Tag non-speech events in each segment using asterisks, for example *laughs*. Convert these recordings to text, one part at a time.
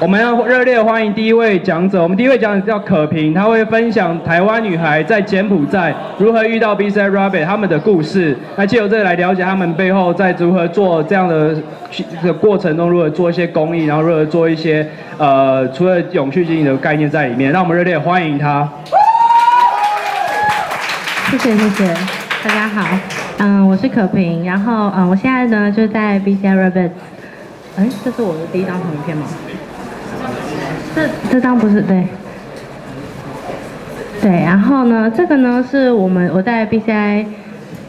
我们要热烈欢迎第一位讲者。我们第一位讲者叫可平，他会分享台湾女孩在柬埔寨如何遇到 B C Rabbit 他们的故事。那借由这个来了解他们背后在如何做这样的的过程中，如何做一些公益，然后如何做一些呃，除了永续经营的概念在里面。让我们热烈欢迎他。谢谢谢谢，大家好，嗯，我是可平，然后嗯，我现在呢就在 B C Rabbit。哎，这是我的第一张同片吗？这这张不是对，对，然后呢，这个呢是我们我在 BCI，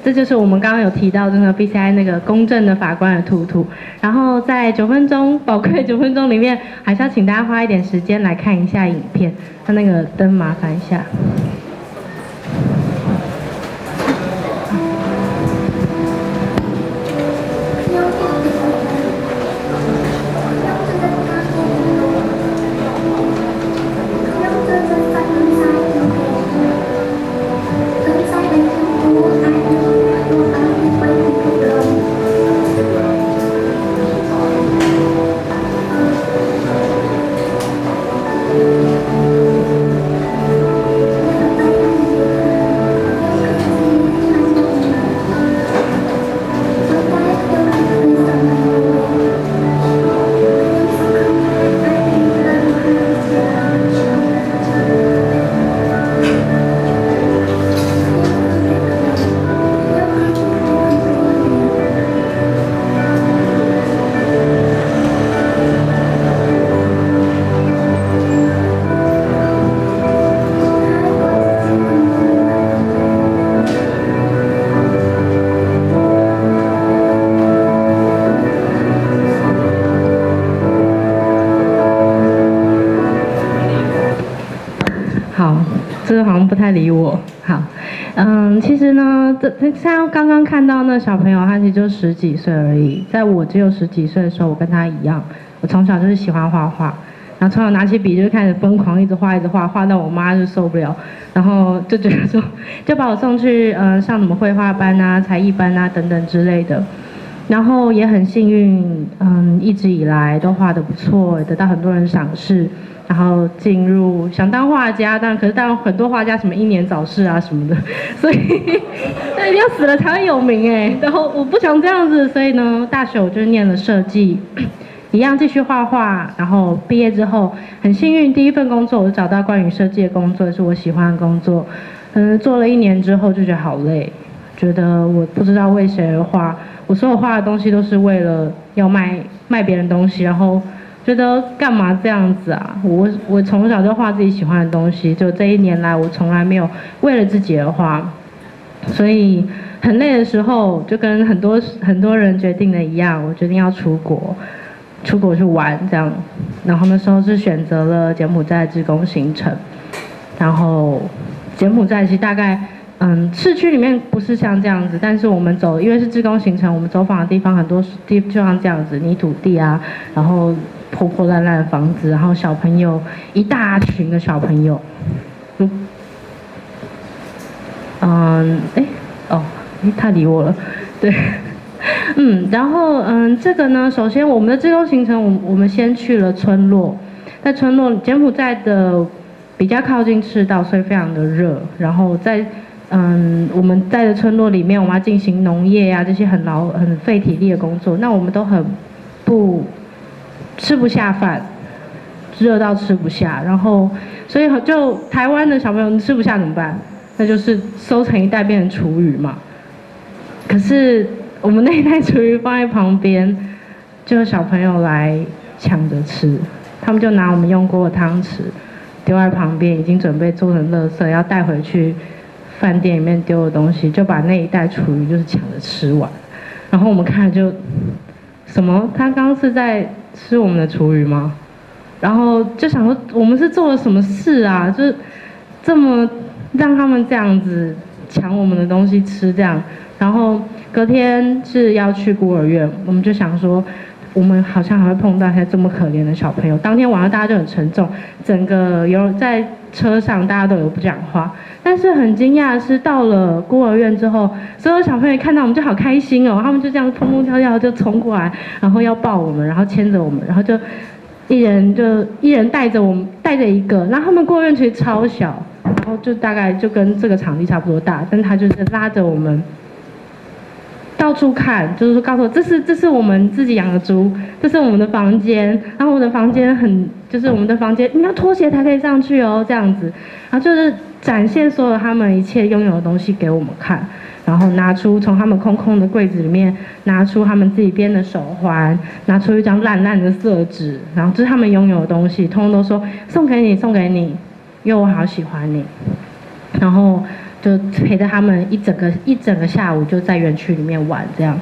这就是我们刚刚有提到那个 BCI 那个公正的法官的图图，然后在九分钟宝贵九分钟里面，还是要请大家花一点时间来看一下影片，他那个灯麻烦一下。好像不太理我好，嗯，其实呢，这像刚刚看到那小朋友，他其实就十几岁而已。在我只有十几岁的时候，我跟他一样，我从小就是喜欢画画，然后从小拿起笔就开始疯狂一直画，一直画，画到我妈就受不了，然后就觉得说，就把我送去嗯上什么绘画班啊、才艺班啊等等之类的。然后也很幸运，嗯，一直以来都画得不错，得到很多人赏识。然后进入想当画家，但可是当很多画家什么英年早逝啊什么的，*laughs* 所以那一定要死了才会有名哎。然后我不想这样子，所以呢，大学我就念了设计，一样继续画画。然后毕业之后很幸运，第一份工作我就找到关于设计的工作，是我喜欢的工作。嗯，做了一年之后就觉得好累，觉得我不知道为谁而画，我所有画的东西都是为了要卖卖别人东西，然后。觉得干嘛这样子啊？我我从小就画自己喜欢的东西，就这一年来我从来没有为了自己而画，所以很累的时候就跟很多很多人决定的一样，我决定要出国，出国去玩这样，然后那时候是选择了柬埔寨职工行程，然后柬埔寨其实大概嗯市区里面不是像这样子，但是我们走因为是自工行程，我们走访的地方很多地就像这样子泥土地啊，然后。破破烂烂的房子，然后小朋友一大群的小朋友，嗯，哎，哦，哎，他理我了，*laughs* 对，嗯，然后嗯，这个呢，首先我们的自由行程，我我们先去了村落，在村落柬埔寨的比较靠近赤道，所以非常的热，然后在嗯我们在的村落里面，我们要进行农业呀这些很劳很费体力的工作，那我们都很不。吃不下饭，热到吃不下，然后所以就台湾的小朋友吃不下怎么办？那就是收成一袋变成厨余嘛。可是我们那一袋厨余放在旁边，就有小朋友来抢着吃，他们就拿我们用过的汤匙丢在旁边，已经准备做成垃圾要带回去饭店里面丢的东西，就把那一袋厨余就是抢着吃完。然后我们看就什么？他刚刚是在。吃我们的厨余吗？然后就想说，我们是做了什么事啊？就是这么让他们这样子抢我们的东西吃，这样。然后隔天是要去孤儿院，我们就想说，我们好像还会碰到一些这么可怜的小朋友。当天晚上大家就很沉重，整个有在车上大家都有不讲话。但是很惊讶的是，到了孤儿院之后，所有小朋友看到我们就好开心哦，他们就这样蹦蹦跳跳就冲过来，然后要抱我们，然后牵着我们，然后就一人就一人带着我们带着一个，然后他们孤儿院其实超小，然后就大概就跟这个场地差不多大，但他就是拉着我们。到处看，就是说告诉我，这是这是我们自己养的猪，这是我们的房间，然后我的房间很，就是我们的房间，你要脱鞋才可以上去哦，这样子，然后就是展现所有他们一切拥有的东西给我们看，然后拿出从他们空空的柜子里面拿出他们自己编的手环，拿出一张烂烂的色纸，然后这是他们拥有的东西，通通都说送给你，送给你，因为我好喜欢你，然后。就陪着他们一整个一整个下午就在园区里面玩这样，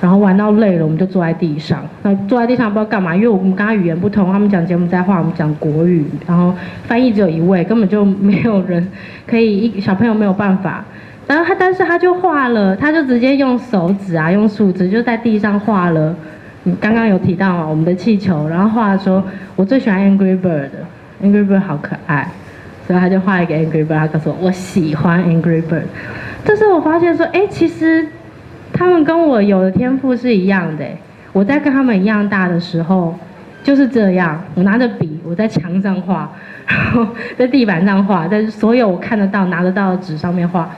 然后玩到累了，我们就坐在地上。那坐在地上不知道干嘛，因为我们刚刚语言不同，他们讲节目在话，我们讲国语，然后翻译只有一位，根本就没有人可以一小朋友没有办法。然后他但是他就画了，他就直接用手指啊，用树枝就在地上画了。你刚刚有提到嘛，我们的气球，然后画说，我最喜欢 Angry Bird，Angry Bird 好可爱。所以他就画一个 Angry Bird，他告诉我我喜欢 Angry Bird。这时候我发现说，哎，其实他们跟我有的天赋是一样的。我在跟他们一样大的时候就是这样，我拿着笔，我在墙上画，然 *laughs* 后在地板上画，在所有我看得到、拿得到的纸上面画。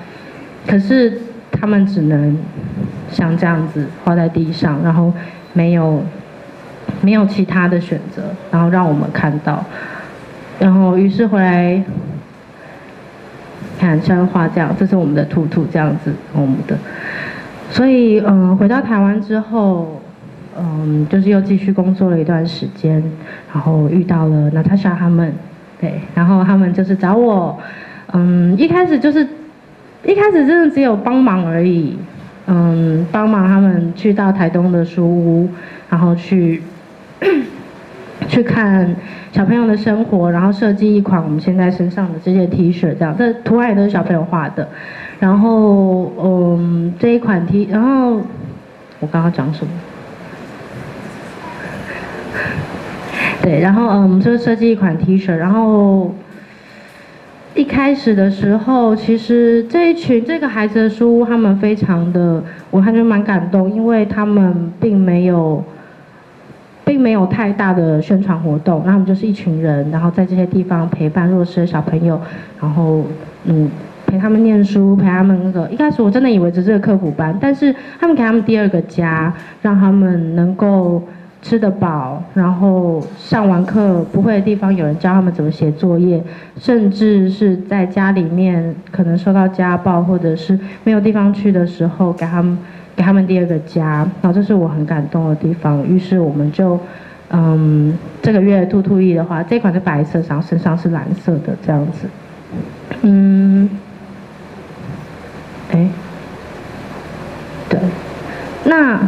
可是他们只能像这样子画在地上，然后没有没有其他的选择，然后让我们看到。然后，于是回来看像画这样，这是我们的兔兔这样子，我们的。所以，嗯，回到台湾之后，嗯，就是又继续工作了一段时间，然后遇到了娜塔莎他们，对，然后他们就是找我，嗯，一开始就是，一开始真的只有帮忙而已，嗯，帮忙他们去到台东的书屋，然后去。去看小朋友的生活，然后设计一款我们现在身上的这些 T 恤，这样，这图案也都是小朋友画的。然后，嗯，这一款 T，然后我刚刚讲什么？*laughs* 对，然后嗯，我们就设计一款 T 恤，然后一开始的时候，其实这一群这个孩子的书，他们非常的，我还觉得蛮感动，因为他们并没有。并没有太大的宣传活动，那我们就是一群人，然后在这些地方陪伴弱势的小朋友，然后嗯陪他们念书，陪他们那个。一开始我真的以为只是个科普班，但是他们给他们第二个家，让他们能够吃得饱，然后上完课不会的地方有人教他们怎么写作业，甚至是在家里面可能受到家暴或者是没有地方去的时候给他们。给他们第二个家，然后这是我很感动的地方。于是我们就，嗯，这个月兔兔衣的话，这款是白色，然后身上是蓝色的这样子。嗯，哎，对，那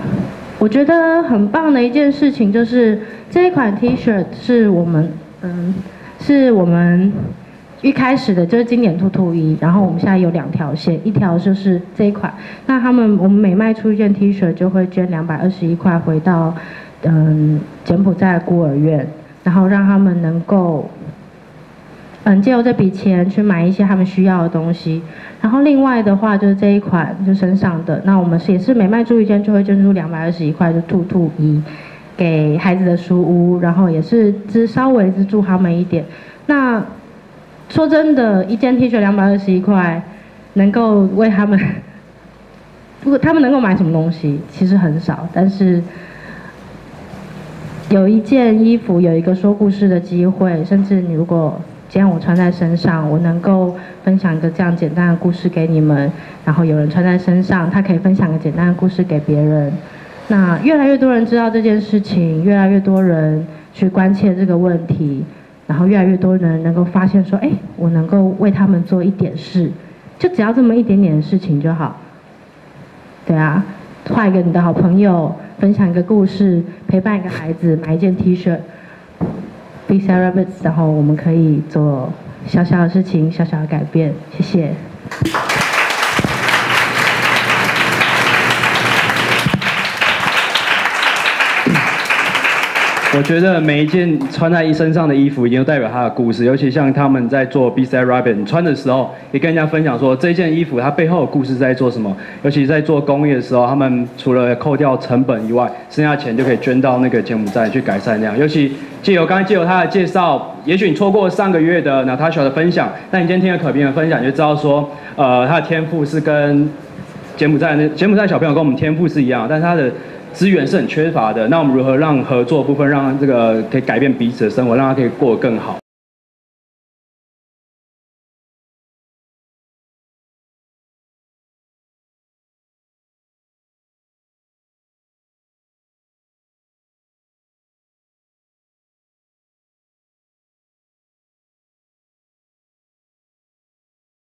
我觉得很棒的一件事情就是这一款 T 恤是我们，嗯，是我们。一开始的就是经典兔兔衣，然后我们现在有两条线，一条就是这一款。那他们我们每卖出一件 T 恤，就会捐两百二十一块回到嗯柬埔寨孤儿院，然后让他们能够嗯借由这笔钱去买一些他们需要的东西。然后另外的话就是这一款就身上的，那我们也是每卖出一件就会捐出两百二十一块的兔兔衣给孩子的书屋，然后也是只稍微资助他们一点。那说真的，一件 T 恤两百二十一块，能够为他们，如果他们能够买什么东西，其实很少。但是有一件衣服，有一个说故事的机会，甚至你如果今天我穿在身上，我能够分享一个这样简单的故事给你们，然后有人穿在身上，他可以分享个简单的故事给别人。那越来越多人知道这件事情，越来越多人去关切这个问题。然后越来越多人能够发现说，哎，我能够为他们做一点事，就只要这么一点点的事情就好。对啊，画一个你的好朋友，分享一个故事，陪伴一个孩子，买一件 T 恤，Be s a r a b i t s 然后我们可以做小小的事情，小小的改变。谢谢。我觉得每一件穿在身上的衣服，一定代表他的故事。尤其像他们在做 B C Rabbit 穿的时候，也跟人家分享说，这件衣服它背后的故事在做什么。尤其在做公益的时候，他们除了扣掉成本以外，剩下钱就可以捐到那个柬埔寨去改善那样。尤其借由刚才借由他的介绍，也许你错过上个月的 Natasha 的分享，但你今天听了可平的分享，就知道说，呃，他的天赋是跟柬埔寨那柬埔寨小朋友跟我们天赋是一样，但是他的。资源是很缺乏的，那我们如何让合作部分让这个可以改变彼此的生活，让他可以过得更好？